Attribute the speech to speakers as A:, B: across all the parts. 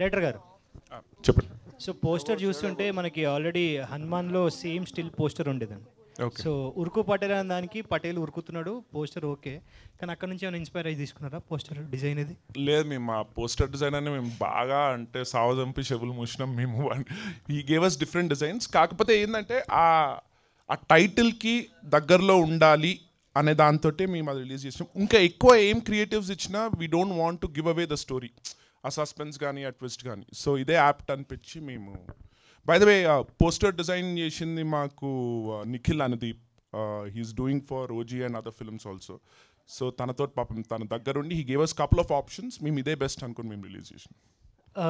A: Director గారు.
B: చెప్పండి.
A: So poster చూస్తుంటే మనకి ఆల్రెడీ హనుమాన్లో సేమ్ స్టిల్ పోస్టర్ ఉండేదండి. సో ఉరుకు పటేల్ అనే దానికి పటేల్ ఉరుకుతున్నాడు పోస్టర్ ఓకే కానీ అక్కడ నుంచి ఏమైనా ఇన్స్పైర్ అయ్యి తీసుకున్నారా పోస్టర్ డిజైన్ ఇది?
B: లేదు మేము మా పోస్టర్ డిజైన్ అని మేము బాగా అంటే సావదంపి చెవులు మూసినాం మేము. ఈ గేవ్ అస్ డిఫరెంట్ డిజైన్స్ కాకపోతే ఏంటంటే ఆ ఆ టైటిల్కి దగ్గరలో ఉండాలి అనే దాంతో మేము అది రిలీజ్ చేసినాం. ఇంకా ఎక్కువ ఏం క్రియేటివ్స్ ఇచ్చినా we don't want to give away the story ఆ సస్పెన్స్ కానీ ఆ ట్విస్ట్ కానీ సో ఇదే యాప్ట్ అనిపించి మేము by the way poster design చేసింది మాకు Nikhil Anudeep. He's doing for OG and other films also so తనతో పాపం తన దగ్గరుండి he gave us couple of options మేము ఇదే బెస్ట్ అనుకుని మేము రిలీజ్ చేసినాం.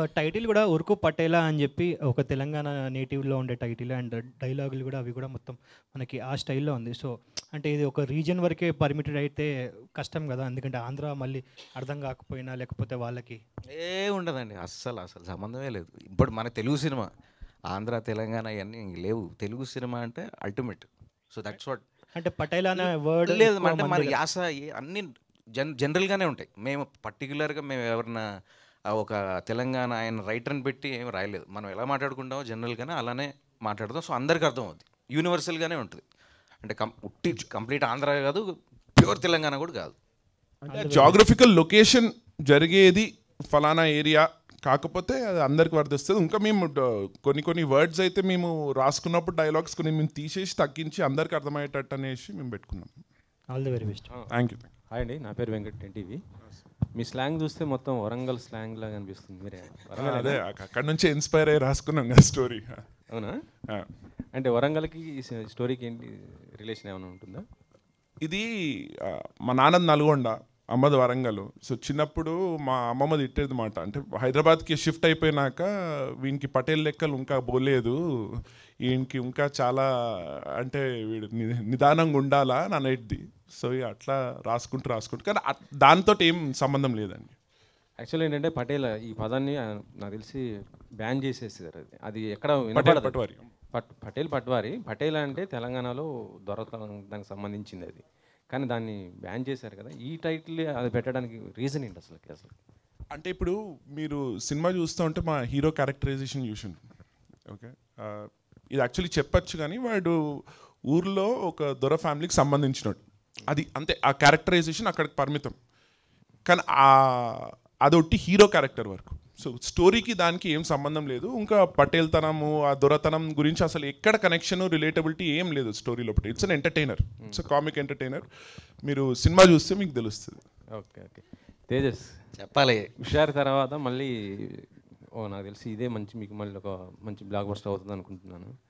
A: టైటిల్ కూడా ఉరుకు పటేలా అని చెప్పి ఒక తెలంగాణ నేటివ్లో ఉండే టైటిల్ అండ్ డైలాగులు కూడా అవి కూడా మొత్తం మనకి ఆ స్టైల్లో ఉంది. సో అంటే ఇది ఒక రీజన్ వరకే పర్మిటెడ్ అయితే కష్టం కదా? ఎందుకంటే ఆంధ్ర మళ్ళీ అర్థం కాకపోయినా లేకపోతే వాళ్ళకి?
C: ఏ ఉండదండి. అస్సలు అసలు సంబంధమే లేదు. ఇప్పుడు మన తెలుగు సినిమా ఆంధ్ర తెలంగాణ ఇవన్నీ లేవు. తెలుగు సినిమా అంటే అల్టిమేట్ సో దట్స్ వాట్
A: అంటే పటేల్ అనే వర్డ్
C: లేదు అంటే మన యాస అన్ని జన్ జనరల్గానే ఉంటాయి. మేము పర్టికులర్గా మేము ఎవరన్నా ఒక తెలంగాణ ఆయన రైటర్ని పెట్టి ఏమి రాయలేదు. మనం ఎలా మాట్లాడుకుంటామో జనరల్గానే అలానే మాట్లాడతాం. సో అందరికీ అర్థం అవుతుంది యూనివర్సల్గానే ఉంటుంది. అంటే కం ఉట్టి కంప్లీట్ ఆంధ్ర కాదు ప్యూర్ తెలంగాణ కూడా కాదు.
B: అంటే జాగ్రఫికల్ లొకేషన్ జరిగేది ఫలానా ఏరియా కాకపోతే అది అందరికి వర్తిస్తుంది. ఇంకా మేము కొన్ని కొన్ని వర్డ్స్ అయితే మేము రాసుకున్నప్పుడు డైలాగ్స్ కొన్ని మేము తీసేసి తగ్గించి అందరికి అర్థమయ్యేటట్టు అనేసి మేము పెట్టుకున్నాం.
A: All the very best
B: thank you
D: hi అండి నా పేరు వెంకట్ ఎన్టీవీ. మీ స్లాంగ్ చూస్తే మొత్తం వరంగల్ స్లాంగ్ లాగా అనిపిస్తుంది మీరే.
B: అదే అక్కడ నుంచి ఇన్స్పైర్ అయ్యి రాసుకున్నాం కదా స్టోరీ
D: అవునా? అంటే వరంగల్కి స్టోరీకి ఏంటి రిలేషన్ ఏమైనా ఉంటుందా?
B: ఇది మా నాన్నది నల్గొండ అమ్మది వరంగల్. సో చిన్నప్పుడు మా అమ్మమ్మ తిట్టేది మాట. అంటే హైదరాబాద్కి షిఫ్ట్ అయిపోయినాక వీనికి పటేల్ లెక్కలు ఇంకా పోలేదు. వీనికి ఇంకా చాలా అంటే వీడు నిదానంగా ఉండాలా అని అనేది సో ఇక అట్లా రాసుకుంటూ రాసుకుంటూ. కానీ దాంతో ఏం సంబంధం లేదండి.
D: యాక్చువల్లీ ఏంటంటే పటేల్ ఈ పదాన్ని నాకు తెలిసి బ్యాన్ చేసేసారు అది. అది ఎక్కడ
B: పటేల్
D: వినపడదు.
B: పట్వారి.
D: పట్ పటేల్ పట్వారి. పటేల్ అంటే తెలంగాణలో దొరకడం దానికి సంబంధించింది అది. కానీ దాన్ని బ్యాన్ చేశారు కదా. ఈ టైటిల్ అది పెట్టడానికి రీజన్ ఏంటి అసలు? అసలు
B: అంటే ఇప్పుడు మీరు సినిమా చూస్తూ ఉంటే మా హీరో క్యారెక్టరైజేషన్ చూసి ఓకే? ఇది యాక్చువల్లీ చెప్పచ్చు కానీ వాడు ఊర్లో ఒక దొర ఫ్యామిలీకి సంబంధించినట్టు అది అంతే ఆ క్యారెక్టరైజేషన్ అక్కడికి పరిమితం. కానీ ఆ అదొట్టి హీరో క్యారెక్టర్ వరకు. సో స్టోరీకి దానికి ఏం సంబంధం లేదు. ఇంకా పటేల్తనము ఆ దొరతనం గురించి అసలు ఎక్కడ కనెక్షన్ రిలేటబిలిటీ ఏం లేదు స్టోరీ లోపల. It's an entertainer it's comic entertainer మీరు సినిమా చూస్తే మీకు తెలుస్తుంది.
D: Okay okay. తేజస్
C: చెప్పాలి.
D: హుషారు తర్వాత మళ్ళీ ఓ నాకు తెలిసి ఇదే మంచి మీకు మళ్ళీ ఒక మంచి బ్లాక్ బస్టర్ అవుతుంది అనుకుంటున్నాను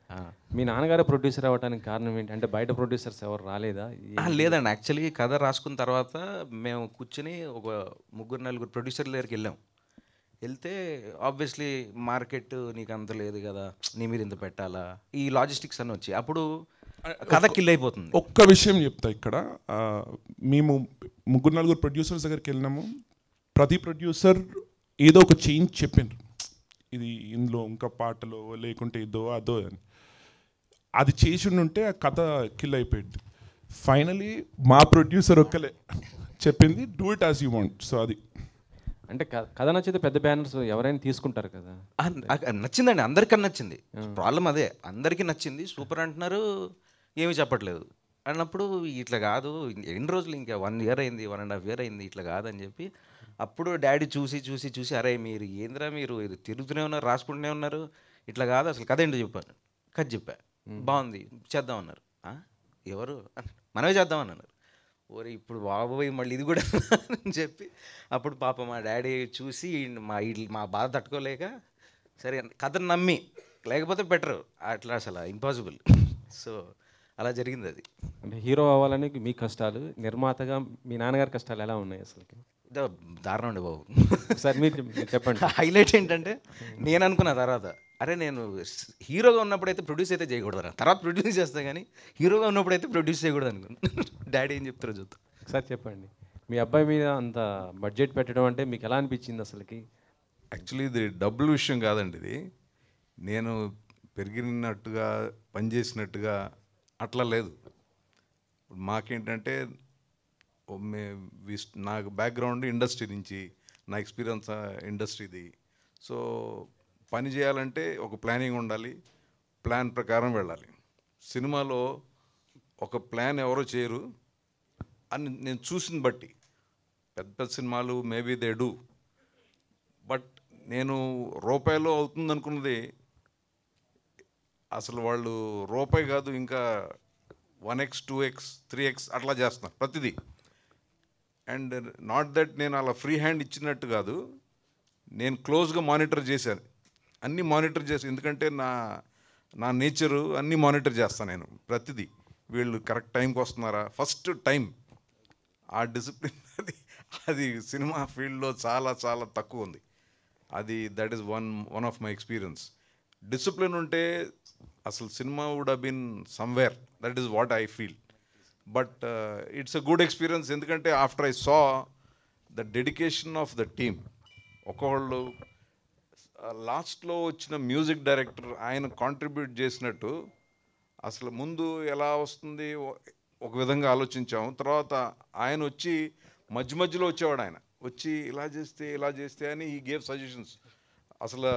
D: మీ నాన్నగారు ప్రొడ్యూసర్ అవ్వడానికి కారణం ఏంటి? అంటే బయట ప్రొడ్యూసర్స్ ఎవరు రాలేదా?
C: లేదండి. యాక్చువల్లీ కథ రాసుకున్న తర్వాత మేము కూర్చుని ఒక ముగ్గురు నలుగురు ప్రొడ్యూసర్ దగ్గరికి వెళ్ళాం. వెళ్తే ఆబ్వియస్లీ మార్కెట్ నీకు అంత లేదు కదా నీ మీద ఇంత పెట్టాలా? ఈ లాజిస్టిక్స్ అన్నీ వచ్చాయి అప్పుడు కథ కిల్ అయిపోతుంది.
B: ఒక్క విషయం చెప్తా ఇక్కడ. ఆ, మేము ముగ్గురు నలుగురు ప్రొడ్యూసర్స్ దగ్గరికి వెళ్ళినాము. ప్రతి ప్రొడ్యూసర్ ఏదో ఒక చేంజ్ చెప్పిండ్రు ఇది ఇందులో ఇంకా పాటలో లేకుంటే ఇదో అదో అని. అది చేసి ఉంటే ఆ కథ కిల్ అయిపోయింది. ఫైనలీ మా ప్రొడ్యూసర్ ఒక్కలే చెప్పింది do it as you want so అది.
D: అంటే కథ నచ్చితే పెద్ద బ్యానర్స్ ఎవరైనా తీసుకుంటారు కదా.
C: నచ్చిందండి అందరికీ నచ్చింది. ప్రాబ్లం అదే అందరికీ నచ్చింది సూపర్ అంటున్నారు ఏమీ చెప్పట్లేదు. అన్నప్పుడు ఇట్లా కాదు ఎన్ని రోజులు ఇంకా వన్ ఇయర్ అయింది వన్ అండ్ హాఫ్ ఇయర్ అయింది ఇట్లా కాదని చెప్పి అప్పుడు డాడీ చూసి చూసి చూసి అరే మీరు ఏంద్రా మీరు ఇది తిరుగుతూనే ఉన్నారు రాసుకుంటూనే ఉన్నారు ఇట్లా కాదు అసలు కథ ఏంటో చెప్పాను కథ చెప్పా. బాగుంది. చేద్దాం అన్నారు "ఆ? ఎవరు? మనమే చేద్దాం అన్నారు ఓరే ఇప్పుడు బాబోయ్ మళ్ళీ ఇది కూడా అని చెప్పి అప్పుడు పాప మా డాడీ చూసి మా మా బాధ తట్టుకోలేక సరే కథను నమ్మి లేకపోతే బెటర్ అట్లా అసలు ఇంపాసిబుల్ సో అలా జరిగింది అది.
D: అంటే హీరో అవ్వాలని మీ కష్టాలు నిర్మాతగా మీ నాన్నగారి కష్టాలు ఎలా ఉన్నాయి అసలు
C: ఇదో దారుణం అండి బాబు.
D: సార్ మీరు మీరు చెప్పండి.
C: హైలైట్ ఏంటంటే నేను అనుకున్న తర్వాత అరే నేను హీరోగా ఉన్నప్పుడైతే ప్రొడ్యూస్ అయితే చేయకూడదు తర్వాత ప్రొడ్యూస్ చేస్తా కానీ హీరోగా ఉన్నప్పుడైతే ప్రొడ్యూస్ చేయకూడదు అనుకున్నాను డాడీ ఏం చెప్తారో చూద్దాం.
D: సార్ చెప్పండి. మీ అబ్బాయి మీద అంత బడ్జెట్ పెట్టడం అంటే మీకు ఎలా అనిపించింది అసలుకి?
E: యాక్చువల్లీ ఇది డబ్బుల విషయం కాదండి ఇది. నేను పెరిగినట్టుగా పనిచేసినట్టుగా అట్లా లేదు. ఇప్పుడు మాకేంటంటే నాకు బ్యాక్గ్రౌండ్ ఇండస్ట్రీ నుంచి నా ఎక్స్పీరియన్స్ ఇండస్ట్రీది. సో పని చేయాలంటే ఒక ప్లానింగ్ ఉండాలి ప్లాన్ ప్రకారం వెళ్ళాలి. సినిమాలో ఒక ప్లాన్ ఎవరో చేయరు అని నేను చూసిన బట్టి. పెద్ద పెద్ద సినిమాలు మేబీ దే డూ బట్ నేను రూపాయలో అవుతుంది అనుకున్నది అసలు వాళ్ళు రూపాయి కాదు ఇంకా one X two X three X అట్లా చేస్తున్నారు ప్రతిదీ. అండ్ నాట్ దట్ నేను అలా ఫ్రీ హ్యాండ్ ఇచ్చినట్టు కాదు నేను క్లోజ్గా మానిటర్ చేశాను. అన్నీ మానిటర్ చేస్తాను ఎందుకంటే నా నా నేచరు అన్నీ మానిటర్ చేస్తాను నేను ప్రతిదీ. వీళ్ళు కరెక్ట్ టైంకి వస్తున్నారా? First time. ఆ డిసిప్లిన్ అది అది సినిమా ఫీల్డ్లో చాలా చాలా తక్కువ ఉంది. అది that is one one of my experience discipline ఉంటే అసలు cinema would been somewhere. That is what I feel but it's a good experience ఎందుకంటే after I saw the dedication of the team. ఒకళ్ళు లాస్ట్లో వచ్చిన మ్యూజిక్ డైరెక్టర్ ఆయన contribute చేసినట్టు అసలు ముందు ఎలా వస్తుంది ఒక విధంగా ఆలోచించాము. తర్వాత ఆయన వచ్చి మధ్య మధ్యలో వచ్చేవాడు ఆయన. వచ్చి ఇలా చేస్తే ఇలా చేస్తే అని ఈ గేవ్ సజెషన్స్ అసలు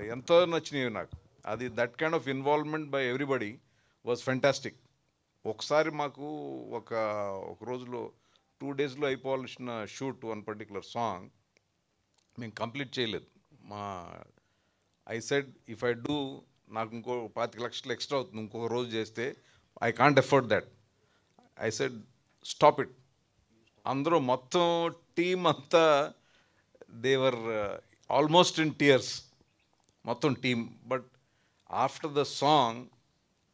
E: ఎంతో నచ్చినాయి నాకు. అది that kind of involvement by everybody was fantastic ఒకసారి మాకు ఒక ఒక రోజులో టూ డేస్లో అయిపోవాల్సిన షూట్ వన్ పర్టికులర్ సాంగ్ మేము కంప్లీట్ చేయలేదు. మా I said if I do నాకు ఇంకో పాతిక లక్షలు ఎక్స్ట్రా అవుతుంది ఇంకొక రోజు చేస్తే I can't afford that I said stop it అందరూ మొత్తం టీం అంతా they were almost in tears మొత్తం team but after the song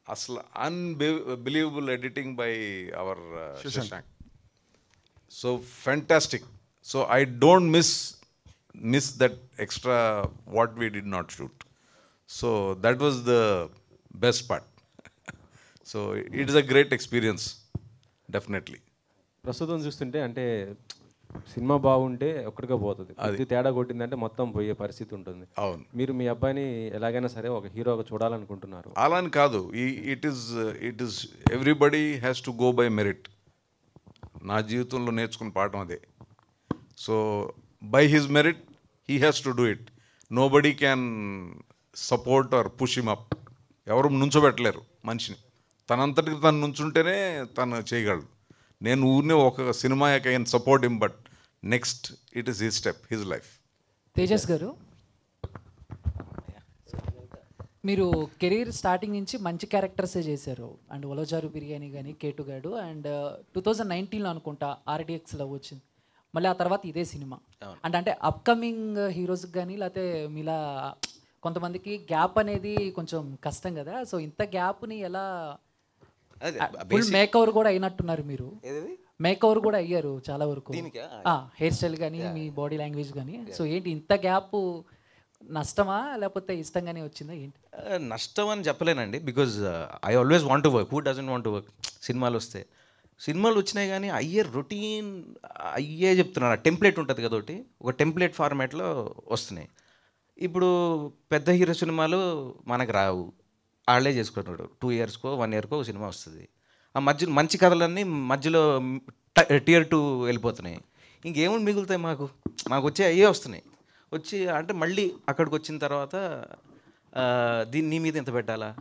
E: అసలు unbelievable editing by our so fantastic so I don't miss miss that extra what we did not shoot so that was the best part so it is a great experience definitely
D: ప్రస్తుతం చూస్తుంటే అంటే cinema బాగుంటే ఒక్కడిగా పోతుంది. అది. తేడా కొట్టిందంటే మొత్తం పోయే పరిస్థితి ఉంటుంది.
E: అవును.
D: మీరు మీ అబ్బాయిని ఎలాగైనా సరే ఒక హీరోగా చూడాలనుకుంటున్నారు.
E: అలా అని కాదు. ఈ it is it is everybody has to go by merit నా జీవితంలో నేర్చుకున్న పాఠం అదే. So by his merit he has to do it nobody can support or push him up ఎవరు నుంచోబెట్టలేరు మనిషిని. తనంతటికి తను నుంచుంటేనే తను చేయగలడు. నేను ఊరినే ఒక cinema I can support him but next it is he step his life.
F: Tejas garu మీరు కెరీర్ స్టార్టింగ్ నుంచి మంచి క్యారెక్టర్సే చేశారు. అండ్ ఒలజారు బిర్యానీ కానీ కేటుగాడు అండ్ టూ థౌజండ్ నైన్టీన్లో అనుకుంటా ఆర్డిఎక్స్లో వచ్చింది. మళ్ళీ ఆ తర్వాత ఇదే సినిమా. అండ్ అంటే అప్కమింగ్ హీరోస్కి కానీ లేకపోతే మీలా కొంతమందికి గ్యాప్ అనేది కొంచెం కష్టం కదా. సో ఇంత గ్యాప్ని ఎలా ఫుల్ మేకవర్ కూడా అయినట్టున్నారు మీరు. మేకవర్ కూడా అయ్యారు చాలా వరకు? హెయిర్ స్టైల్ కానీ మీ బాడీ లాంగ్వేజ్ కానీ సో ఏంటి ఇంత గ్యాప్ నష్టమా లేకపోతే ఇష్టంగానే వచ్చిందా ఏంటి?
C: నష్టం అని చెప్పలేనండి. Because I always want to work who doesn't want to work సినిమాలు వస్తే. సినిమాలు వచ్చినాయి కానీ అయ్యే రొటీన్ అయ్యే చెప్తున్నారు. టెంప్లెట్ ఉంటుంది కదా ఒకటి. ఒక టెంప్లెట్ ఫార్మాట్లో వస్తున్నాయి. ఇప్పుడు పెద్ద హీరో సినిమాలు మనకు రావు. వాళ్ళే చేసుకుంటున్నాడు టూ ఇయర్స్కో వన్ ఇయర్కో ఒక సినిమా వస్తుంది. ఆ మధ్య మంచి కథలన్నీ మధ్యలో టియర్ టూ వెళ్ళిపోతున్నాయి. ఇంకేముంది మిగులుతాయి మాకు? మాకు వచ్చే అయ్యే వస్తున్నాయి. వచ్చి అంటే మళ్ళీ అక్కడికి వచ్చిన తర్వాత దీన్ని నీ మీద ఎంత పెట్టాలా?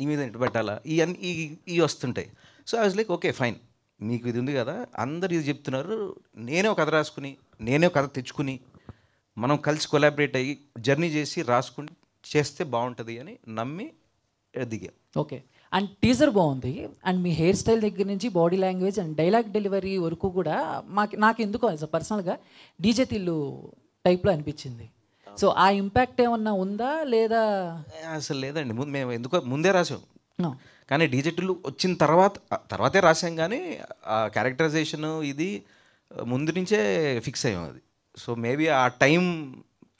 C: ఈ మీద ఎంత పెట్టాలా? ఈ అన్ని ఈ ఇవి వస్తుంటాయి. So I was like okay fine. మీకు ఇది ఉంది కదా అందరు ఇది చెప్తున్నారు. నేనే ఒక కథ రాసుకుని నేనే ఒక కథ తెచ్చుకుని మనం కలిసి కొలాబరేట్ అయ్యి జర్నీ చేసి రాసుకుని చేస్తే బాగుంటుంది అని నమ్మి దిగాం.
F: ఓకే. అండ్ టీజర్ బాగుంది. అండ్ మీ హెయిర్ స్టైల్ దగ్గర నుంచి body language and dialogue delivery వరకు కూడా మాకు నాకు ఎందుకో పర్సనల్గా డీజే తిల్లు టైప్లో అనిపించింది. సో ఆ ఇంపాక్ట్ ఏమన్నా ఉందా లేదా?
C: అసలు లేదండి. ముందు మేము ఎందుకో ముందే రాసాం. కానీ డిజిటల్ వచ్చిన తర్వాత తర్వాతే రాసాం కానీ ఆ క్యారెక్టరైజేషన్ ఇది ముందు నుంచే ఫిక్స్ అయ్యాం అది. సో మేబీ ఆ టైం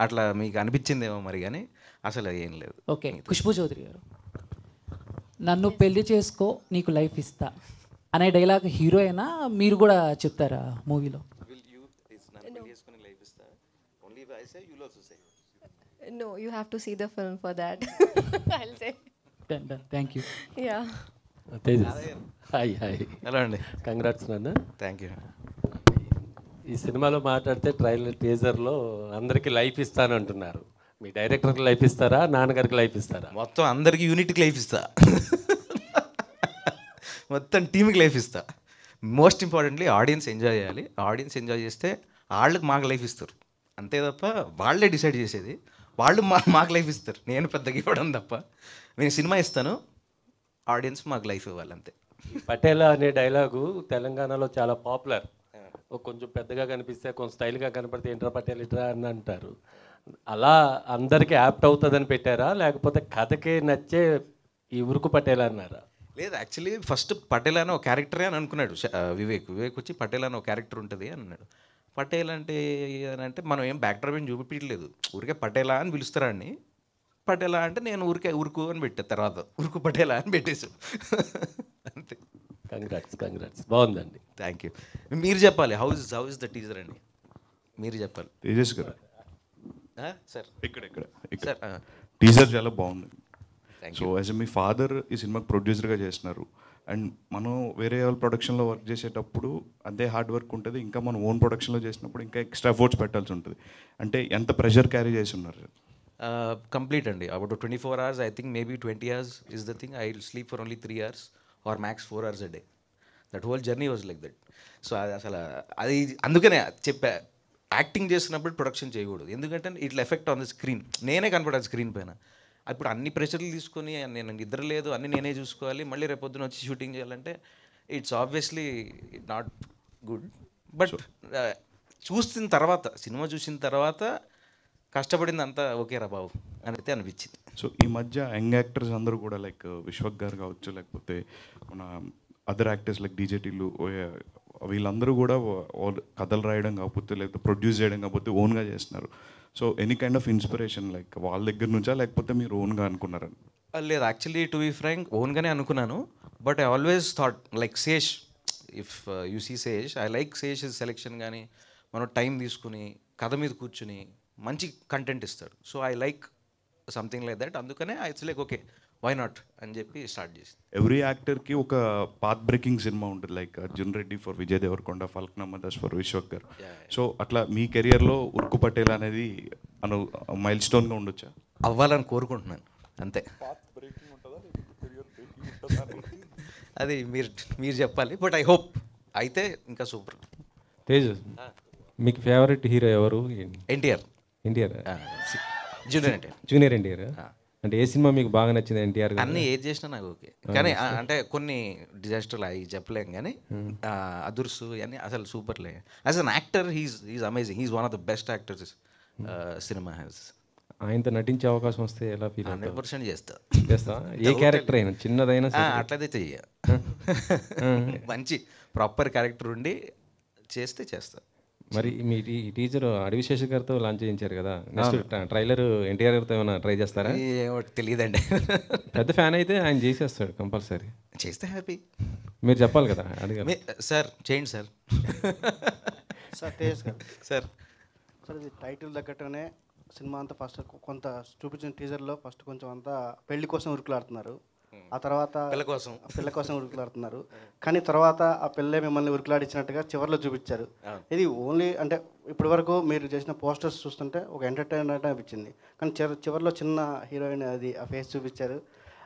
C: అట్లా మీకు అనిపించిందేమో మరి కానీ అసలు ఏం లేదు.
F: ఓకే ఖుష్బూ చౌదరి గారు. నన్ను పెళ్ళి చేసుకో నీకు లైఫ్ ఇస్తా అనే డైలాగ్ హీరో అయినా మీరు కూడా చెప్తారా మూవీలో?
G: No, you have to see the film for that. I'll say.
F: Done done thank you
G: Yeah.
H: Tejas. Hi. Hi
C: ఎలా అండి.
H: కంగ్రాట్స్ నాన్న.
C: థ్యాంక్ యూ
H: ఈ సినిమాలో మాట్లాడితే ట్రైలర్ టీజర్లో అందరికీ లైఫ్ ఇస్తానంటున్నారు మీ డైరెక్టర్కి లైఫ్ ఇస్తారా నాన్నగారికి లైఫ్ ఇస్తారా?
C: మొత్తం అందరికి యూనిట్కి లైఫ్ ఇస్తా. మొత్తం టీంకి లైఫ్ ఇస్తా. మోస్ట్ ఇంపార్టెంట్లీ ఆడియన్స్ ఎంజాయ్ చేయాలి. ఆడియన్స్ ఎంజాయ్ చేస్తే వాళ్ళకి మాకు లైఫ్ ఇస్తారు. అంతే తప్ప వాళ్ళే డిసైడ్ చేసేది. వాళ్ళు మా మాకు లైఫ్ ఇస్తారు. నేను పెద్దగా ఇవ్వడం తప్ప. నేను సినిమా ఇస్తాను. ఆడియన్స్ మాకు లైఫ్ ఇవ్వాలి అంతే
H: పటేలా అనే డైలాగు తెలంగాణలో చాలా పాపులర్ కొంచెం పెద్దగా కనిపిస్తే కొంచెం స్టైల్గా కనపడితే ఇంట్రా పటేల్ ఇట్రా అని అంటారు. అలా అందరికీ యాప్ట్ అవుతుందని పెట్టారా? లేకపోతే కథకే నచ్చే ఈ ఉరుకు పటేల్ అన్నారా?
C: లేదు యాక్చువల్లీ ఫస్ట్ పటేల్ అని ఒక క్యారెక్టరే అని అనుకున్నాడు. వివేక్. వివేక్ వచ్చి పటేల్ అని ఒక క్యారెక్టర్ ఉంటుంది అని అన్నాడు. పటేల్ అంటే అని అంటే మనం ఏం బ్యాక్ డ్రాప్ ఏం చూపించలేదు ఊరికే పటేలా అని పిలుస్తారాన్ని పటేలా అంటే నేను ఊరికే ఉరుకు అని పెట్టా తర్వాత. ఉరుకు పటేలా అని పెట్టేసి అంతే.
H: కంగ్రాట్స్ కంగ్రాట్స్ బాగుందండి.
C: థ్యాంక్ యూ మీరు చెప్పాలి. How is how is the teaser అండి? మీరు చెప్పాలి.
I: తేజస్ గారు.
C: సార్.
I: ఇక్కడ ఇక్కడ
C: సార్.
I: టీజర్ చాలా బాగుంది. సో యాజ్ మీ ఫాదర్ ఈ సినిమాకి ప్రొడ్యూసర్గా చేస్తున్నారు అండ్ మనం వేరే వాళ్ళ ప్రొడక్షన్లో వర్క్ చేసేటప్పుడు అదే హార్డ్ వర్క్ ఉంటుంది. ఇంకా మనం ఓన్ ప్రొడక్షన్లో చేసినప్పుడు ఇంకా ఎక్స్ట్రా ఎఫర్ట్స్ పెట్టాల్సి ఉంటుంది. అంటే ఎంత ప్రెషర్ క్యారీ చేసి ఉన్నారు?
C: కంప్లీట్ అండి. About twenty four hours I think maybe twenty hours is the thing I will sleep for only three hours or max four hours a day that whole journey was like that so అది అసలు అది అందుకనే చెప్పా acting చేస్తున్నప్పుడు production చేయకూడదు. ఎందుకంటే ఇట్లా effect on the screen నేనే కనపడాలి స్క్రీన్ పైన. ఇప్పుడు అన్ని ప్రెషర్లు తీసుకొని నేను నిద్ర లేదు అన్ని నేనే చూసుకోవాలి మళ్ళీ రేపొద్దున వచ్చి షూటింగ్ చేయాలంటే it's obviously not good but చూసిన తర్వాత సినిమా చూసిన తర్వాత కష్టపడింది అంతా ఓకేరా బాబు అని అయితే అనిపించింది.
I: సో ఈ మధ్య యంగ్ యాక్టర్స్ అందరూ కూడా లైక్ విశ్వక్ గారు కావచ్చు లేకపోతే మన అదర్ యాక్టర్స్ లైక్ డీజేటీలు వీళ్ళందరూ కూడా కథలు రాయడం కాకపోతే లేకపోతే ప్రొడ్యూస్ చేయడం కాకపోతే ఓన్గా చేస్తున్నారు. So any kind of inspiration like వాళ్ళ దగ్గర నుంచా లేకపోతే మీరు ఓన్గా అనుకున్నారని
C: uh, లేదు యాక్చువల్లీ టు బి ఫ్రాంక్ ఓన్గానే అనుకున్నాను. But I always thought like Sesh if you see Sesh I like Sesh selection కానీ మనం టైం తీసుకుని కథ మీద కూర్చుని మంచి కంటెంట్ ఇస్తాడు. So I like something like that అందుకనే it's like okay why not అని చెప్పి స్టార్ట్ చేసి
I: ఎవ్రీ యాక్టర్కి ఒక పాత్ బ్రేకింగ్ సినిమా ఉంటుంది. Like Arjun Reddy for Vijay Devarakonda Falaknuma Das for Vishwak garu so అట్లా మీ కెరియర్లో ఉరుకు పటేల్ అనేది అను మైల్ స్టోన్గా ఉండొచ్చా?
C: అవ్వాలని కోరుకుంటున్నాను. అంతే. అది మీరు మీరు చెప్పాలి. బట్ ఐ హోప్ అయితే ఇంకా సూపర్
D: తేజ్ మీకు ఫేవరెట్ హీరో ఎవరు?
C: ఎన్టీఆర్.
D: ఎన్టీఆర్.
C: జూనియర్ ఎన్టీఆర్.
D: జూనియర్ ఎన్టీఆర్. అంటే ఏ సినిమా మీకు బాగా నచ్చింది ఎన్టీఆర్
C: అన్ని ఏది చేసినా నాకు ఓకే. కానీ అంటే కొన్ని డిజాస్టర్లు అవి చెప్పలేం కానీ అదుర్సు అన్ని అసలు సూపర్లే as an actor he's he's amazing he's one of the best actors cinema has
D: ఆయనతో నటించే అవకాశం వస్తే ఎలా ఫీల్
C: హండ్రెడ్ పర్సెంట్ చేస్తా.
D: చేస్తా ఏ క్యారెక్టర్ అయినా? చిన్నదైనా.
C: అట్లయితే చెయ్య. మంచి ప్రాపర్ క్యారెక్టర్ ఉండి చేస్తే చేస్తా.
D: మరి మీ టీచర్ అడివిశేష్ గారితో లాంచ్ చేయించారు కదా. నెక్స్ట్ ట్రైలర్ ఎన్టీఆర్ గారితో ఏమైనా ట్రై చేస్తారా?
C: ఏమో తెలియదండి.
D: పెద్ద ఫ్యాన్ అయితే ఆయన చేసేస్తాడు కంపల్సరీ.
C: చేస్తే హ్యాపీ
D: మీరు చెప్పాలి కదా అడిగారు.
C: సార్ చేయండి సార్.
J: Sir
C: sir.
J: సార్. ఇది టైటిల్ తగ్గట్టుగానే సినిమా అంతా ఫస్ట్ కొంత చూపించిన టీజర్లో ఫస్ట్ కొంచెం అంతా పెళ్ళి కోసం ఉరుకులాడుతున్నారు. ఆ తర్వాత
C: పిల్ల కోసం.
J: పిల్ల కోసం ఉరుకులాడుతున్నారు. కానీ తర్వాత ఆ పిల్లే మిమ్మల్ని ఉరుకులాడించినట్టుగా చివరిలో చూపించారు. ఇది ఓన్లీ అంటే ఇప్పటి వరకు మీరు చేసిన పోస్టర్స్ చూస్తుంటే ఒక ఎంటర్టైన్మెంట్ అనిపించింది. కానీ చివరి చివరిలో చిన్న హీరోయిన్ అది ఆ ఫేస్ చూపించారు.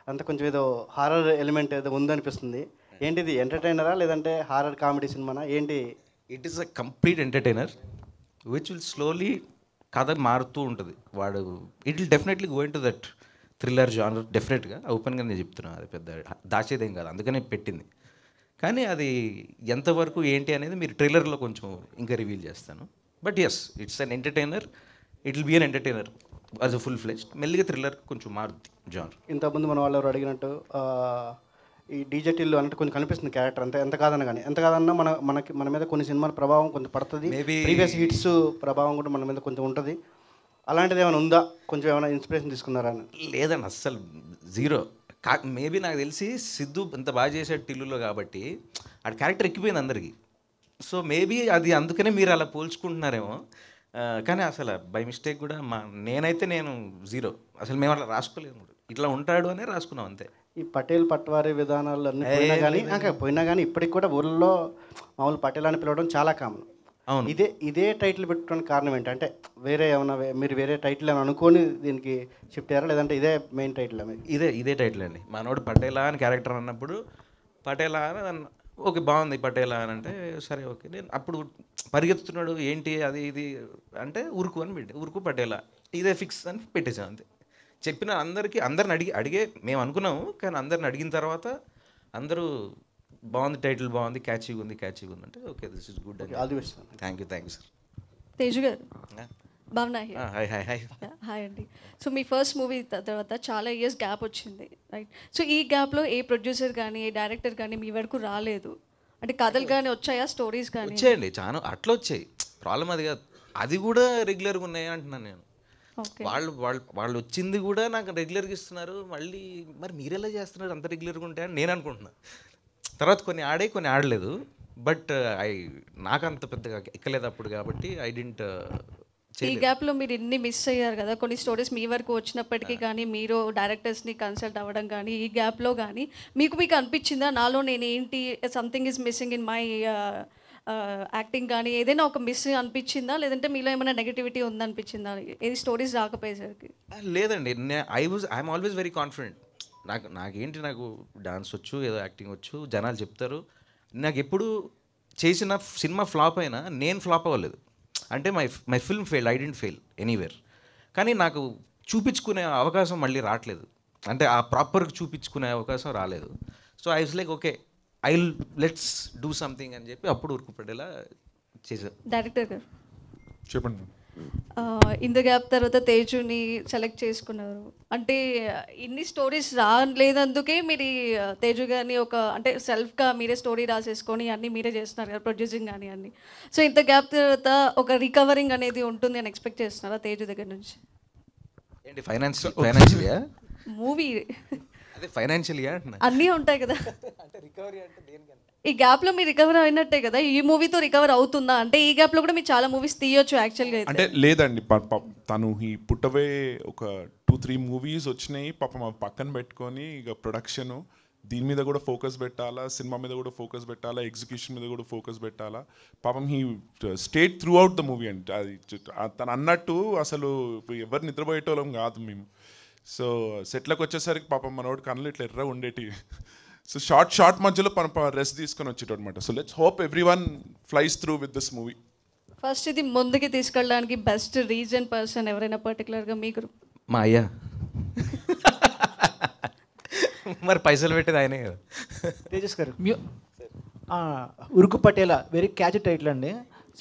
J: అంత కొంచెం ఏదో హారర్ ఎలిమెంట్ ఏదో ఉందనిపిస్తుంది. ఏంటిది ఎంటర్టైనరా లేదంటే హారర్ కామెడీ సినిమానా? ఏంటి?
C: It is a complete entertainer which will slowly కథ మారుతూ ఉంటుంది. వాడు it will definitely going to that thriller genre డెఫినెట్గా ఓపెన్గా నేను చెప్తున్నాను అది పెద్ద దాచేదేం కాదు అందుకనే పెట్టింది. కానీ అది ఎంతవరకు ఏంటి అనేది మీరు ట్రైలర్లో కొంచెం ఇంకా రివీల్ చేస్తాను. But yes it's an entertainer it will be an entertainer as a full fleshed మెల్లిగా థ్రిల్లర్ కొంచెం మారుద్ది జానర్.
J: ఇంతకుముందు మన వాళ్ళు ఎవరు అడిగినట్టు ఈ డీజేటీలు అన్నట్టు కొంచెం కనిపిస్తుంది క్యారెక్టర్ అంతే ఎంత కాదన్నా కానీ. ఎంత కాదన్నా మన మనకి మన మీద కొన్ని సినిమాల ప్రభావం కొంచెం పడుతుంది. ప్రీవియస్ హిట్స్ ప్రభావం కూడా మన మీద కొంచెం ఉంటుంది. అలాంటిది ఏమైనా ఉందా? కొంచెం ఏమైనా ఇన్స్పిరేషన్ తీసుకున్నారా అని?
C: లేదండి అస్సలు జీరో కా మేబీ నాకు తెలిసి సిద్ధు ఇంత బాగా చేసాడు టిల్లులో కాబట్టి ఆ క్యారెక్టర్ ఎక్కిపోయింది అందరికీ. సో మేబీ అది అందుకనే మీరు అలా పోల్చుకుంటున్నారేమో. కానీ అసలు బై మిస్టేక్ కూడా మా నేనైతే నేను జీరో అసలు మేము అట్లా రాసుకోలేము. ఇట్లా ఉంటాడు అనే రాసుకున్నాం అంతే.
J: ఈ పటేల్ పట్వారీ విధానాలు అన్నీ పోయినా కానీ పోయినా కానీ ఇప్పటికి కూడా ఊళ్ళో మామూలు పటేల్ అని పిలవడం చాలా కామన్
C: అవును.
J: ఇదే ఇదే టైటిల్ పెట్టుకోవడానికి కారణం ఏంటి? అంటే వేరే ఏమైనా మీరు వేరే టైటిల్ అని అనుకొని దీనికి షిఫ్ట్ అయ్యారా? లేదంటే ఇదే మెయిన్ టైటిల్
C: ఇదే ఇదే టైటిల్ అండి. మనోడు పటేలా అని క్యారెక్టర్ అన్నప్పుడు పటేలా అని అన్న- ఓకే బాగుంది పటేలా అని అంటే సరే ఓకే. నేను అప్పుడు పరిగెత్తుతున్నాడు ఏంటి అది ఇది అంటే ఉరుకు అని పెట్టి ఉరుకు పటేలా. ఇదే ఫిక్స్ అని పెట్టేసాం అంతే. చెప్పిన అందరికీ అందరిని అడిగి అడిగే మేము అనుకున్నాము కానీ అందరిని అడిగిన తర్వాత అందరూ బాగుంది టైటిల్ బాగుంది క్యాచీగా ఉంది క్యాచీగా ఉంది అంటే okay this is good
J: all the best
C: thank you thank you sir
K: Teju garu Bhavana
C: hi hi hi
K: hi అండి. సో మీ ఫస్ట్ మూవీ తర్వాత చాలా ఇయర్స్ గ్యాప్ వచ్చింది రైట్ సో ఈ గ్యాప్లో ఏ ప్రొడ్యూసర్ కానీ ఏ డైరెక్టర్ కానీ మీ వరకు రాలేదు. అంటే కథలు కానీ వచ్చాయా స్టోరీస్ కానీ
C: వచ్చాయండి చాలా అట్లా వచ్చాయి. ప్రాబ్లం అది కాదు. అది కూడా రెగ్యులర్గా ఉన్నాయి అంటున్నాను నేను.
K: ఓకే
C: వాళ్ళు వాళ్ళు వాళ్ళు వచ్చింది కూడా నాకు రెగ్యులర్గా ఇస్తున్నారు. మళ్ళీ మరి మీరు ఎలా చేస్తున్నారు? అంత రెగ్యులర్గా ఉంటాయని నేను అనుకుంటున్నా. తర్వాత కొన్ని ఆడే కొన్ని ఆడలేదు. బట్ ఐ నాకు అంత పెద్దగా ఎక్కలేదు అప్పుడు కాబట్టి ఐ డింట్
K: ఈ గ్యాప్లో మీరు ఇన్ని మిస్ అయ్యారు కదా కొన్ని స్టోరీస్ మీ వరకు వచ్చినప్పటికీ కానీ మీరు డైరెక్టర్స్ని కన్సల్ట్ అవ్వడం కానీ ఈ గ్యాప్లో కానీ మీకు మీకు అనిపించిందా? నాలో నేను ఏంటి something is missing in my acting కానీ ఏదైనా ఒక మిస్ అనిపించిందా? లేదంటే మీలో ఏమైనా నెగటివిటీ ఉందనిపించిందా? ఏది స్టోరీస్ రాకపోయేసరికి?
C: లేదండి I was I'm always very confident నాకు నాకేంటి నాకు డాన్స్ వచ్చు ఏదో యాక్టింగ్ వచ్చు జనాలు చెప్తారు. నాకు ఎప్పుడు చేసిన సినిమా ఫ్లాప్ అయినా నేను ఫ్లాప్ అవ్వలేదు. అంటే my my film fail I didn't fail anywhere. కానీ నాకు చూపించుకునే అవకాశం మళ్ళీ రావట్లేదు అంటే ఆ ప్రాపర్గా చూపించుకునే అవకాశం రాలేదు. So I was like okay I let's do something అని చెప్పి అప్పుడు ఉరుకుపడేలా చేశాను
K: డైరెక్టర్ గారు.
B: చెప్పండి.
K: ద గ్యాప్ తర్వాత తేజుని సెలెక్ట్ చేసుకున్నారు. అంటే ఇన్ని స్టోరీస్ రాలేదందుకే మీరు తేజు గారిని ఒక అంటే సెల్ఫ్గా మీరే స్టోరీ రాసేసుకొని అన్నీ మీరే చేస్తున్నారు కదా ప్రొడ్యూసింగ్ కానీ అన్ని. సో ఇంత గ్యాప్ తర్వాత ఒక రికవరింగ్ అనేది ఉంటుంది అని ఎక్స్పెక్ట్ చేస్తున్నారా తేజు దగ్గర నుంచి?
C: ఏంటి ఫైనాన్షియల్
K: మూవీ
C: అదే అంటున్నా.
K: అన్నీ ఉంటాయి కదా. ఈ గ్యాప్లో మీరు రికవర్ అయినట్టే కదా? ఈ మూవీతో రికవర్ అవుతుందా? అంటే ఈ గ్యాప్లో కూడా మీరు చాలా మూవీస్ తీయొచ్చు యాక్చువల్గా
B: అంటే లేదండి. తను ఈ పుట్టవే ఒక టూ త్రీ మూవీస్ వచ్చినాయి. పాపం అవి పక్కన పెట్టుకొని ఇక ప్రొడక్షన్ దీని మీద కూడా ఫోకస్ పెట్టాలా? సినిమా మీద కూడా ఫోకస్ పెట్టాలా? ఎగ్జిక్యూషన్ మీద కూడా ఫోకస్ పెట్టాలా? పాపం he stayed throughout the movie అంటే. అది తను అన్నట్టు అసలు ఎవరు నిద్రపోయేటోళ్ళం కాదు మేము. సో సెట్లకు వచ్చేసరికి పాపం మనోడు కళ్ళు ఇట్లా ఎర్ర ఉండేటివి. సో షార్ట్ షార్ట్ మధ్యలో మన రెస్ట్ తీసుకొని వచ్చేటో అనమాట so let's hope everyone flies through with this movie
K: first ఇది ముందుకి తీసుకెళ్ళడానికి బెస్ట్ రీజన్ పర్సన్ ఎవరైనా పర్టికులర్గా మీ గ్రూప్
C: మా అయ్యా. మరి పైసలు పెట్టేది ఆయనే కదా.
L: తేజస్ గారు. ఆ, Uruku Patela very catch title అండి.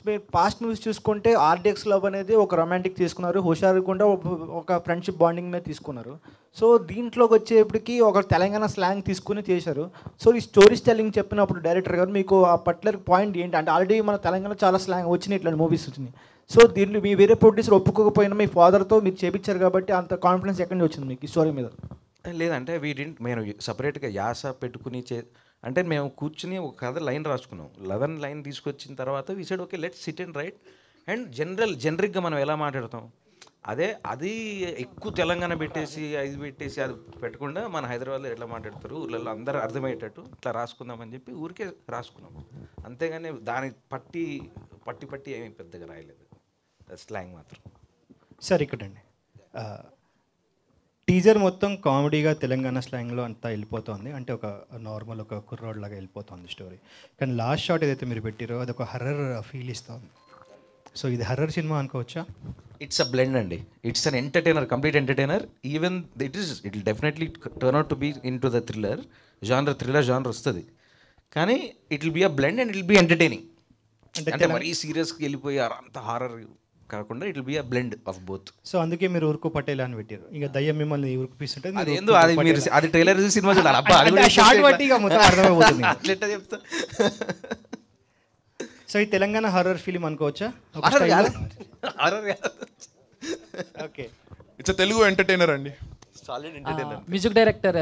L: మీరు పాస్ట్ మూవీస్ చూసుకుంటే ఆర్డిఎక్స్ లవ్ అనేది ఒక రొమాంటిక్ తీసుకున్నారు. హుషారు కూడా ఒక- ఒక ఫ్రెండ్షిప్ బాండింగ్ మీద తీసుకున్నారు. సో దీంట్లోకి వచ్చేప్పటికి ఒక తెలంగాణ స్లాంగ్ తీసుకుని చేశారు. సో ఈ స్టోరీస్ టెల్లింగ్ చెప్పినప్పుడు డైరెక్టర్ గారు మీకు ఆ పర్టికులర్ పాయింట్ ఏంటి? అంటే ఆల్రెడీ మన తెలంగాణ చాలా స్లాంగ్ వచ్చినాయి ఇట్లాంటి మూవీస్ వచ్చినాయి. సో దీన్ని మీ వేరే ప్రొడ్యూసర్ ఒప్పుకోకపోయినా మీ ఫాదర్తో మీరు చేపించారు కాబట్టి అంత కాన్ఫిడెన్స్ ఎక్కడి నుంచి వచ్చింది మీకు ఈ స్టోరీ మీద?
C: లేదంటే వీడింట్ నేను సపరేట్గా యాస పెట్టుకుని చే అంటే మేము కూర్చుని ఒక కథ లైన్ రాసుకున్నాం. లెవెన్ లైన్ తీసుకొచ్చిన తర్వాత we side okay let sit and write and general జనరిక్గా మనం ఎలా మాట్లాడతాం? అదే అది ఎక్కువ తెలంగాణ పెట్టేసి అది పెట్టేసి అది పెట్టకుండా మన హైదరాబాద్లో ఎట్లా మాట్లాడతారు? ఊళ్ళల్లో అందరూ అర్థమయ్యేటట్టు ఇట్లా రాసుకుందామని చెప్పి ఊరికే రాసుకున్నాం. అంతేగాని దాని పట్టి పట్టి పట్టి ఏమీ పెద్దగా రాయలేదు. స్లాంగ్ మాత్రం.
A: సార్ ఇక్కడండి. టీజర్ మొత్తం కామెడీగా తెలంగాణ స్లాంగ్లో అంతా వెళ్ళిపోతుంది. అంటే ఒక నార్మల్ ఒక కుర్రోడ్ లాగా వెళ్ళిపోతుంది స్టోరీ. కానీ లాస్ట్ షాట్ ఏదైతే మీరు పెట్టారో అది ఒక హర్రర్ ఫీల్ ఇస్తుంది. సో ఇది హర్రర్ సినిమా అనుకోవచ్చా?
C: ఇట్స్ అ బ్లెండ్ అండి. It's an entertainer complete entertainer even it is it definitely turn out to be in to the thriller genre thriller genre వస్తుంది. కానీ it will be a blend and it will be entertaining
A: అంటే
C: మరీ సీరియస్గా వెళ్ళిపోయి అంత horror కాకుండా it will be a blend of both
A: so అందుకే మీరు ఉరుకు పటేలా అని పెట్టారు ఇక దయ్యం మిమ్మల్ని
C: అదేందో
A: ఉరుకు
C: అది మీరు. అది ట్రైలర్ సినిమా చూడాలి. అబ్బా అది కూడా
A: షార్ట్ బట్టి ఇక మొత్తం అర్థమైపోతుంది.
C: అట్లా చెప్తా
A: సో ఈ తెలంగాణ హర్రర్ ఫిలిం అనుకోవచ్చా?
C: కాదు.
A: ఓకే
B: ఇట్స్ తెలుగు ఎంటర్టైనర్ అండి.
C: Solid
F: music director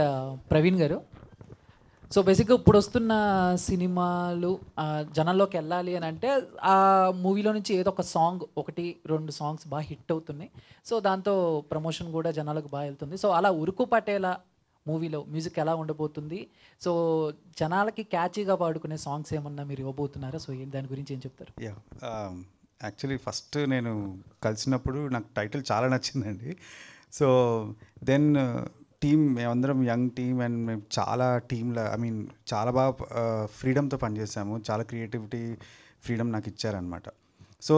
F: Praveen garu. So బేసిక్గా ఇప్పుడు వస్తున్న సినిమాలు జనాల్లోకి వెళ్ళాలి అని అంటే ఆ మూవీలో నుంచి ఏదో ఒక సాంగ్ ఒకటి రెండు సాంగ్స్ బాగా హిట్ అవుతున్నాయి సో దాంతో ప్రమోషన్ కూడా జనాలకు బాగా వెళ్తుంది సో అలా ఉరుకు పటేలా మూవీలో మ్యూజిక్ ఎలా ఉండబోతుంది? సో జనాలకి క్యాచీగా పాడుకునే సాంగ్స్ ఏమన్నా మీరు ఇవ్వబోతున్నారా? సో ఏంటి దాని గురించి ఏం చెప్తారు?
M: యా యాక్చువల్లీ ఫస్ట్ నేను కలిసినప్పుడు నాకు టైటిల్ చాలా నచ్చిందండి. సో దెన్ టీమ్ మేమందరం యంగ్ టీమ్ అండ్ మేము చాలా టీంలో ఐ మీన్ చాలా బాగా ఫ్రీడమ్తో పనిచేసాము. చాలా క్రియేటివిటీ ఫ్రీడమ్ నాకు ఇచ్చారనమాట సో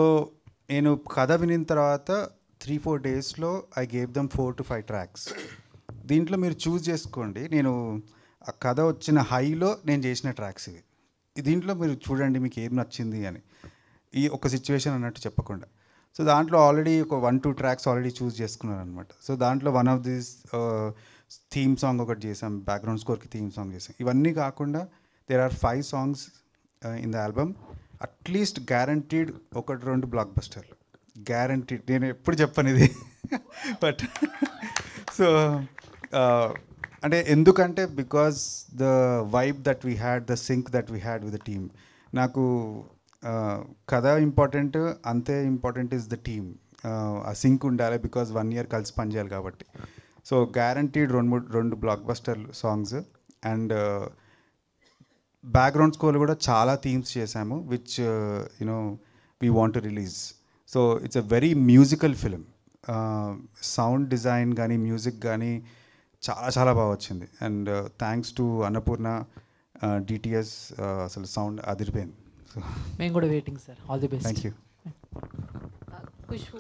M: నేను కథ వినిన తర్వాత త్రీ ఫోర్ డేస్లో I gave them four to five tracks. దీంట్లో మీరు చూస్ చేసుకోండి. నేను ఆ కథ వచ్చిన హైలో నేను చేసిన ట్రాక్స్ ఇవి. దీంట్లో మీరు చూడండి మీకు ఏం నచ్చింది అని. ఈ ఒక సిచ్యువేషన్ అన్నట్టు చెప్పకుండా. సో దాంట్లో ఆల్రెడీ ఒక one two tracks already choose చేసుకున్నాను అనమాట సో దాంట్లో one of this theme song ఒకటి చేసాం బ్యాక్గ్రౌండ్ స్కోర్కి థీమ్ సాంగ్ చేసాం. ఇవన్నీ కాకుండా there are five songs in the album at least guaranteed ఒకటి రెండు బ్లాక్ బస్టర్లు గ్యారంటీడ్ నేను ఎప్పుడు చెప్పను ఇది. బట్ సో uh, అంటే ఎందుకంటే because the vibe that we had the sync that we had with the team నాకు కథ ఇంపార్టెంట్ అంతే ఇంపార్టెంట్ ఇస్ ద టీమ్ ఆ సింక్ ఉండాలి బికాజ్ వన్ ఇయర్ కలిసి పనిచేయాలి కాబట్టి. సో గ్యారంటీడ్ రెండు మూడు రెండు blockbuster songs and background score కూడా చాలా థీమ్స్ చేశాము which you know we want to release so it's a very musical film sound design కానీ మ్యూజిక్ కానీ చాలా చాలా బాగా వచ్చింది. And thanks to Annapurna DTS అసలు సౌండ్ అదిరిపోయింది. సో
F: మేము కూడా waiting sir all the best
M: thank you
N: Khushbu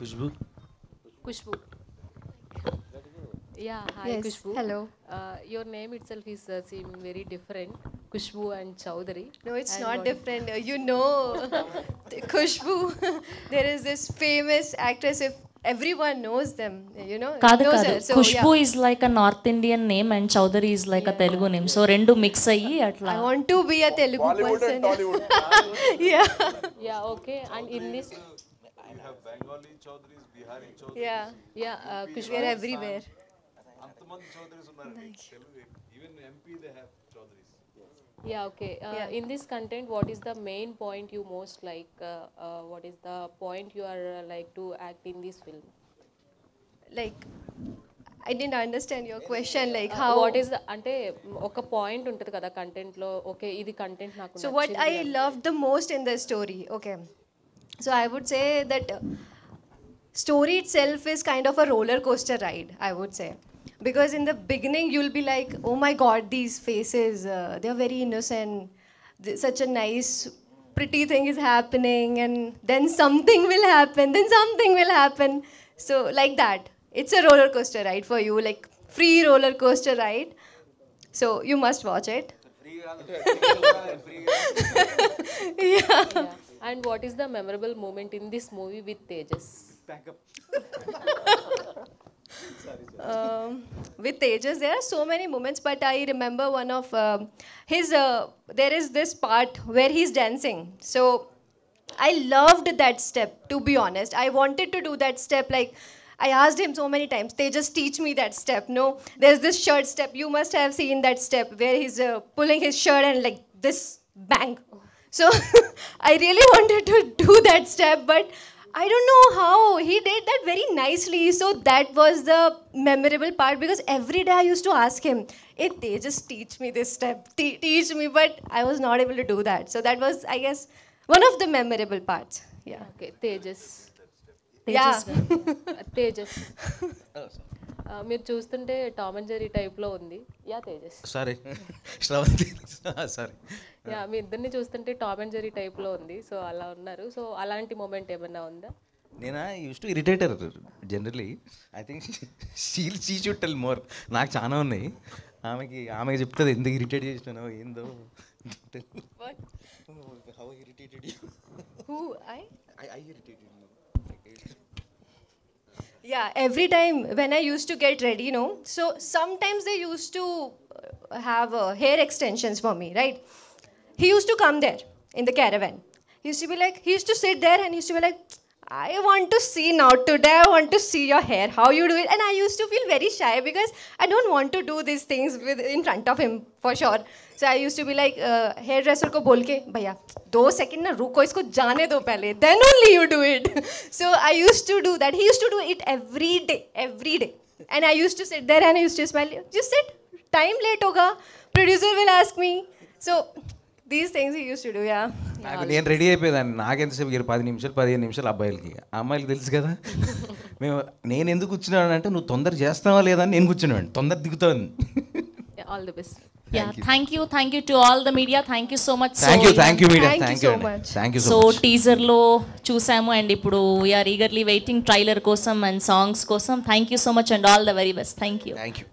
C: Khushbu
N: Khushbu Yeah, hi
G: Yes,
N: Kushbu.
G: hello.
N: Uh, your name itself is uh, seeming very different, Kushbu and Chowdhury.
G: No, it's
N: And
G: not
N: what-
G: different. Uh, You know, Kushbu. there is this famous actress. If Everyone knows them, you know,
O: కాదు
G: knows
O: కాదు
G: her. So,
O: Khushbu
G: yeah.
O: Is like a North Indian name and Chowdary is like a Telugu name so రెండు mix అయ్యి అట్లా
G: I want to be a Telugu person. yeah.
N: Yeah, okay. And in this,
G: Yeah.
N: yeah, uh, Kushbu.
G: We are everywhere.
N: Yeah, okay. Uh,
G: Yeah.
N: In this content, what is the main point you most like? Uh, uh, what is the point you are uh, like to act in this film?
G: Like, I didn't understand your question. Like,
N: Uh,
G: how?
N: what is the అంటే ఒక point ఉంటుంది కదా కంటెంట్లో okay ఇది content నాకు
G: So what I loved the most in the story, okay. So I would say that uh, story itself is kind of a roller coaster ride, I would say. Because in the beginning you'll be like, oh my god, these faces, uh, they're very innocent. Th- such a nice, pretty thing is happening, and then something will happen, then something will happen. So like that. It's a roller coaster ride for you, like free roller coaster ride. So you must watch it. yeah.
N: And what is the memorable moment in this movie with Tejas?
G: um, with Tejas, there are so many moments, but I remember one of um his. Uh, there is this part where he's dancing. So I loved that step. To be honest, I wanted to do that step. Like I asked him so many times, Tejas, teach me that step. No, there's this shirt step. You must have seen that step where he's uh, pulling his shirt and like this bang. So I really wanted to do that step, but I don't know how he did that very nicely. So that was the memorable part because every day I used to ask him, "Hey, they just teach me this step, Te- teach me," but I was not able to do that. So that was, I guess, one of the memorable parts. Yeah.
N: Okay, Tejas.
G: Yeah.
N: Tejas మీరు చూస్తుంటే Tom and Jerry టైప్లో ఉంది yeah Tejas
C: sorry Sravanthi sorry
N: yeah మీ ఇద్దరిని చూస్తుంటే Tom and Jerry టైప్లో ఉంది. So అలా ఉన్నారు. సో అలాంటి మూమెంట్ ఏమన్నా ఉందా?
C: నేను? Used to irritate her generally I think she'll she should tell more నాకు చాలా ఉన్నాయి. ఆమెకి ఆమెకి చెప్తుంది ఎందుకు ఇరిటేట్ చేసినానో ఏందో? How
G: irritated I?
C: I
G: I irritated time when I used to get ready, you know, so sometimes they used to uh, have uh, hair extensions for me, right? He used to come there in the caravan. He used to be like, he used to sit there and he used to be like, I want to see now today, I want to see your hair, how you do it. And I used to feel very shy because I don't want to do these things with, in front of him for sure. So I used to be like, uh, hairdresser को बोल के भैया दो second ना रुको इसको जाने दो पहले then only you do it so I used to do that he used to do it every day every day And I used to sit there and I used to smile. Just sit. Time late hoga. Producer will ask me. So these things he used to do, yeah.
C: నాకు నేను ready అయిపోయేదాన్ని. నాకెంతసేపు ఇక పది నిమిషాలు పదిహేను నిమిషాలు అబ్బాయిలకి. అమ్మాయిలకి తెలుసు కదా? మేము నేను ఎందుకు కూర్చున్నాను అంటే నువ్వు తొందర చేస్తావా లేదా అని నేను కూర్చున్నాను. తొందర దిగుతాను.
N: All the best.
O: Yeah, thank you, thank you to all the media. Thank you so much.
C: Thank you thank you media
G: Thank you
C: thank you
G: so
C: అండి
G: much.
C: Thank you so
O: so
C: much
O: టీజర్లో చూసాము and ఇప్పుడు we are eagerly waiting trailer కోసం and songs కోసం. Thank you so much and all the very best thank you
C: thank you